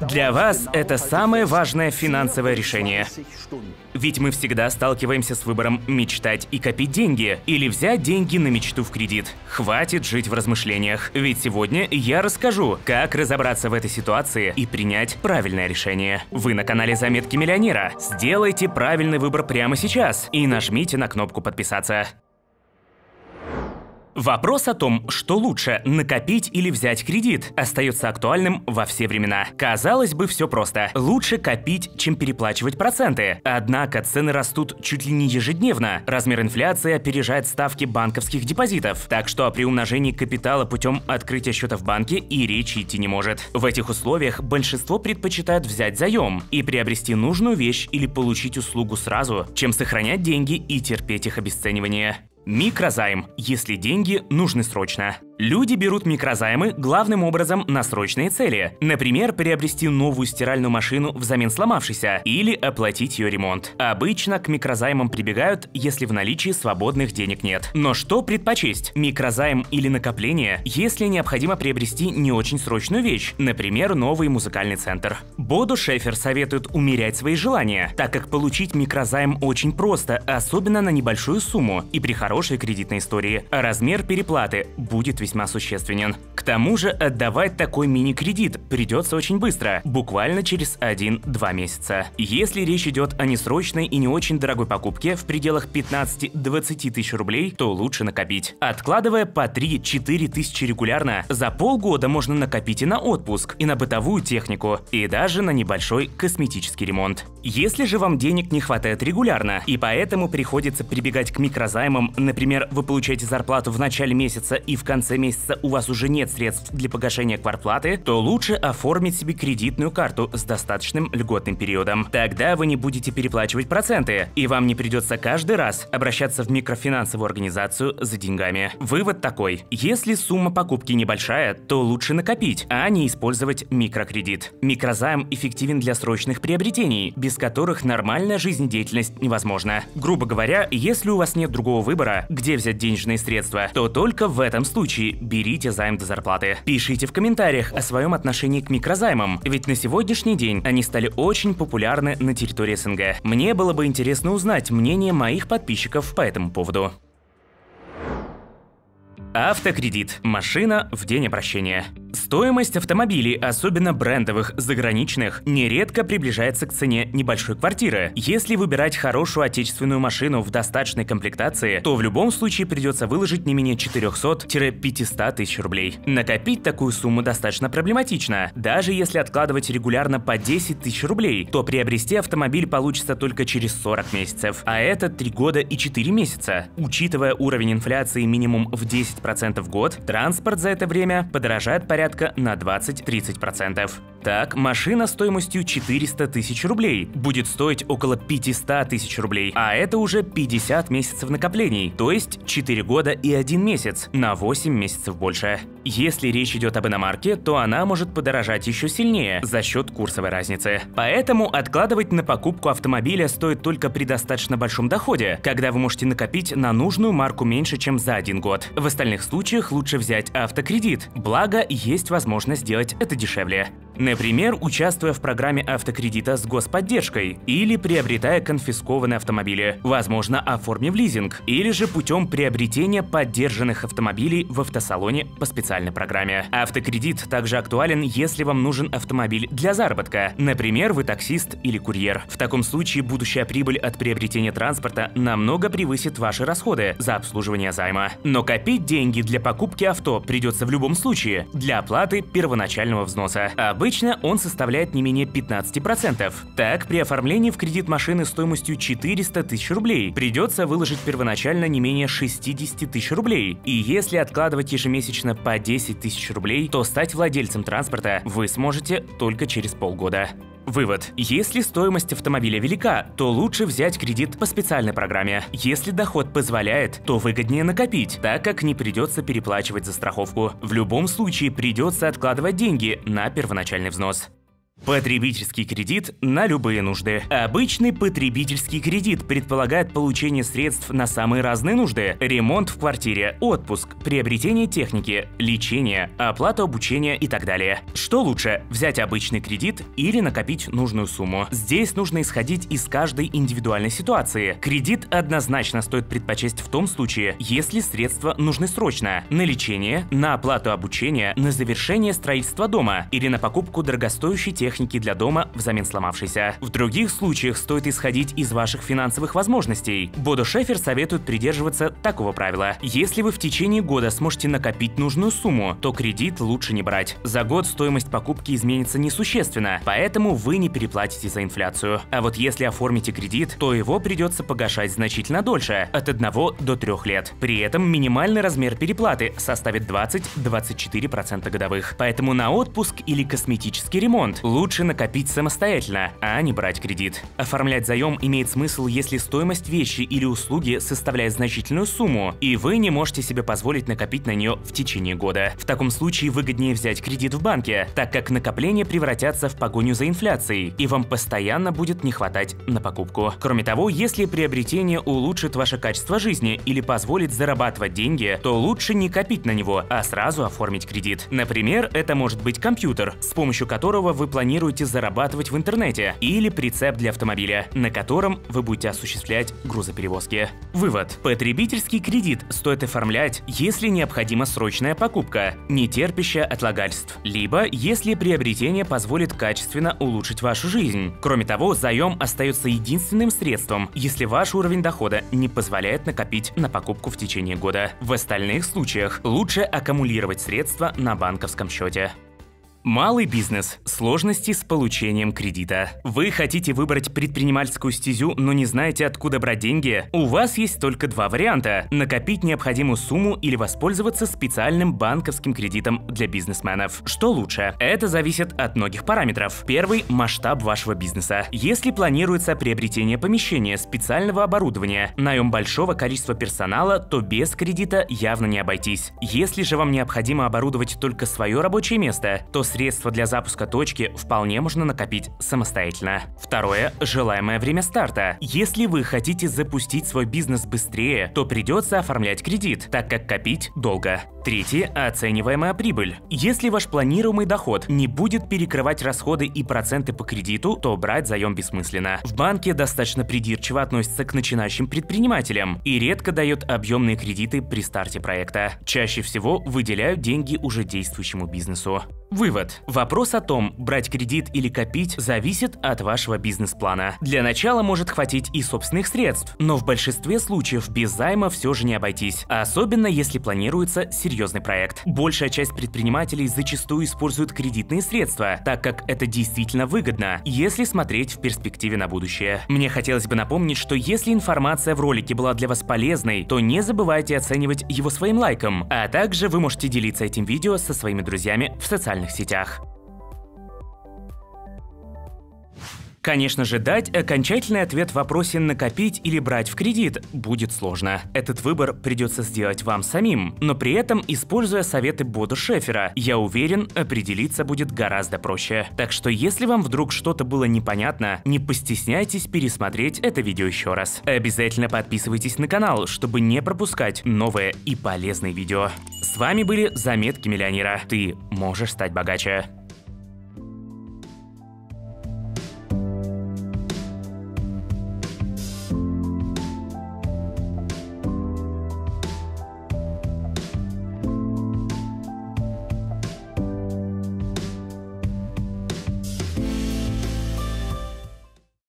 Для вас это самое важное финансовое решение. Ведь мы всегда сталкиваемся с выбором мечтать и копить деньги, или взять деньги на мечту в кредит. Хватит жить в размышлениях, ведь сегодня я расскажу, как разобраться в этой ситуации и принять правильное решение. Вы на канале Заметки Миллионера. Сделайте правильный выбор прямо сейчас и нажмите на кнопку подписаться. Вопрос о том, что лучше, накопить или взять кредит, остается актуальным во все времена. Казалось бы, все просто. Лучше копить, чем переплачивать проценты. Однако цены растут чуть ли не ежедневно. Размер инфляции опережает ставки банковских депозитов. Так что о приумножении капитала путем открытия счета в банке и речи идти не может. В этих условиях большинство предпочитают взять заем и приобрести нужную вещь или получить услугу сразу, чем сохранять деньги и терпеть их обесценивание. Микрозайм, если деньги нужны срочно. Люди берут микрозаймы главным образом на срочные цели. Например, приобрести новую стиральную машину взамен сломавшейся или оплатить ее ремонт. Обычно к микрозаймам прибегают, если в наличии свободных денег нет. Но что предпочесть? Микрозайм или накопление, если необходимо приобрести не очень срочную вещь, например, новый музыкальный центр. Боду Шефер советует умерять свои желания, так как получить микрозайм очень просто, особенно на небольшую сумму и при хорошей кредитной истории. Размер переплаты будет весьма весьма существенен. К тому же отдавать такой мини-кредит придется очень быстро, буквально через 1-2 месяца. Если речь идет о несрочной и не очень дорогой покупке в пределах 15-20 тысяч рублей, то лучше накопить. Откладывая по 3-4 тысячи регулярно, за полгода можно накопить и на отпуск, и на бытовую технику, и даже на небольшой косметический ремонт. Если же вам денег не хватает регулярно, и поэтому приходится прибегать к микрозаймам, например, вы получаете зарплату в начале месяца и в конце месяца у вас уже нет средств для погашения квартплаты, то лучше оформить себе кредитную карту с достаточным льготным периодом. Тогда вы не будете переплачивать проценты, и вам не придется каждый раз обращаться в микрофинансовую организацию за деньгами. Вывод такой. Если сумма покупки небольшая, то лучше накопить, а не использовать микрокредит. Микрозайм эффективен для срочных приобретений, без которых нормальная жизнедеятельность невозможна. Грубо говоря, если у вас нет другого выбора, где взять денежные средства, то только в этом случае берите займ до зарплаты. Пишите в комментариях о своем отношении к микрозаймам, ведь на сегодняшний день они стали очень популярны на территории СНГ. Мне было бы интересно узнать мнение моих подписчиков по этому поводу. Автокредит. Машина в день обращения. Стоимость автомобилей, особенно брендовых, заграничных, нередко приближается к цене небольшой квартиры. Если выбирать хорошую отечественную машину в достаточной комплектации, то в любом случае придется выложить не менее 400-500 тысяч рублей. Накопить такую сумму достаточно проблематично. Даже если откладывать регулярно по 10 тысяч рублей, то приобрести автомобиль получится только через 40 месяцев, а это 3 года и 4 месяца. Учитывая уровень инфляции минимум в 10% в год, транспорт за это время подорожает порядка порядка на 20-30%. Так, машина стоимостью 400 тысяч рублей будет стоить около 500 тысяч рублей, а это уже 50 месяцев накоплений, то есть 4 года и 1 месяц, на 8 месяцев больше. Если речь идет об иномарке, то она может подорожать еще сильнее за счет курсовой разницы. Поэтому откладывать на покупку автомобиля стоит только при достаточно большом доходе, когда вы можете накопить на нужную марку меньше, чем за один год. В остальных случаях лучше взять автокредит, благо есть возможность сделать это дешевле. Например, участвуя в программе автокредита с господдержкой или приобретая конфискованные автомобили, возможно, оформив лизинг, или же путем приобретения поддержанных автомобилей в автосалоне по специальной программе. Автокредит также актуален, если вам нужен автомобиль для заработка, например, вы таксист или курьер. В таком случае будущая прибыль от приобретения транспорта намного превысит ваши расходы за обслуживание займа. Но копить деньги для покупки авто придется в любом случае для оплаты первоначального взноса. Обычно он составляет не менее 15%. Так, при оформлении в кредит машины стоимостью 400 тысяч рублей придется выложить первоначально не менее 60 тысяч рублей. И если откладывать ежемесячно по 10 тысяч рублей, то стать владельцем транспорта вы сможете только через полгода. Вывод. Если стоимость автомобиля велика, то лучше взять кредит по специальной программе. Если доход позволяет, то выгоднее накопить, так как не придется переплачивать за страховку. В любом случае придется откладывать деньги на первоначальный взнос. Потребительский кредит на любые нужды. Обычный потребительский кредит предполагает получение средств на самые разные нужды. Ремонт в квартире, отпуск, приобретение техники, лечение, оплату обучения и так далее. Что лучше, взять обычный кредит или накопить нужную сумму? Здесь нужно исходить из каждой индивидуальной ситуации. Кредит однозначно стоит предпочесть в том случае, если средства нужны срочно. На лечение, на оплату обучения, на завершение строительства дома или на покупку дорогостоящей техники техники для дома взамен сломавшейся. В других случаях стоит исходить из ваших финансовых возможностей. Бодо Шефер советует придерживаться такого правила. Если вы в течение года сможете накопить нужную сумму, то кредит лучше не брать. За год стоимость покупки изменится несущественно, поэтому вы не переплатите за инфляцию. А вот если оформите кредит, то его придется погашать значительно дольше – от 1 до 3 лет. При этом минимальный размер переплаты составит 20-24% годовых. Поэтому на отпуск или косметический ремонт лучше лучше накопить самостоятельно, а не брать кредит. Оформлять заем имеет смысл, если стоимость вещи или услуги составляет значительную сумму, и вы не можете себе позволить накопить на нее в течение года. В таком случае выгоднее взять кредит в банке, так как накопления превратятся в погоню за инфляцией, и вам постоянно будет не хватать на покупку. Кроме того, если приобретение улучшит ваше качество жизни или позволит зарабатывать деньги, то лучше не копить на него, а сразу оформить кредит. Например, это может быть компьютер, с помощью которого вы планируете планируете зарабатывать в интернете, или прицеп для автомобиля, на котором вы будете осуществлять грузоперевозки. Вывод. Потребительский кредит стоит оформлять, если необходима срочная покупка, не терпящая отлагательств, либо если приобретение позволит качественно улучшить вашу жизнь. Кроме того, заем остается единственным средством, если ваш уровень дохода не позволяет накопить на покупку в течение года. В остальных случаях лучше аккумулировать средства на банковском счете. Малый бизнес. Сложности с получением кредита. Вы хотите выбрать предпринимательскую стезю, но не знаете, откуда брать деньги? У вас есть только два варианта – накопить необходимую сумму или воспользоваться специальным банковским кредитом для бизнесменов. Что лучше? Это зависит от многих параметров. Первый – масштаб вашего бизнеса. Если планируется приобретение помещения, специального оборудования, наем большого количества персонала, то без кредита явно не обойтись. Если же вам необходимо оборудовать только свое рабочее место, то средства для запуска точки вполне можно накопить самостоятельно. Второе – желаемое время старта. Если вы хотите запустить свой бизнес быстрее, то придется оформлять кредит, так как копить долго. Третье – оцениваемая прибыль. Если ваш планируемый доход не будет перекрывать расходы и проценты по кредиту, то брать заем бессмысленно. В банке достаточно придирчиво относится к начинающим предпринимателям и редко дает объемные кредиты при старте проекта. Чаще всего выделяют деньги уже действующему бизнесу. Вывод. Вопрос о том, брать кредит или копить, зависит от вашего бизнес-плана. Для начала может хватить и собственных средств, но в большинстве случаев без займа все же не обойтись, особенно если планируется серьезный проект. Большая часть предпринимателей зачастую используют кредитные средства, так как это действительно выгодно, если смотреть в перспективе на будущее. Мне хотелось бы напомнить, что если информация в ролике была для вас полезной, то не забывайте оценивать его своим лайком, а также вы можете делиться этим видео со своими друзьями в социальных сетях. Конечно же, дать окончательный ответ в вопросе «накопить или брать в кредит» будет сложно. Этот выбор придется сделать вам самим, но при этом, используя советы Бода Шефера, я уверен, определиться будет гораздо проще. Так что если вам вдруг что-то было непонятно, не постесняйтесь пересмотреть это видео еще раз. Обязательно подписывайтесь на канал, чтобы не пропускать новые и полезные видео. С вами были Заметки Миллионера. Ты можешь стать богаче.